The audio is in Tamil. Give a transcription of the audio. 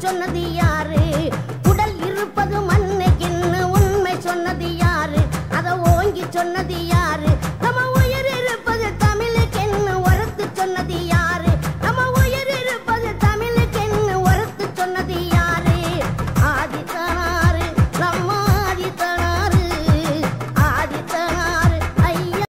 சொன்னது யாரு? உடல் இருப்பது மண்ணுக்குன்னு உண்மை சொன்னது யாரு? அதை ஓங்கி சொன்னது யாரு? நம்ம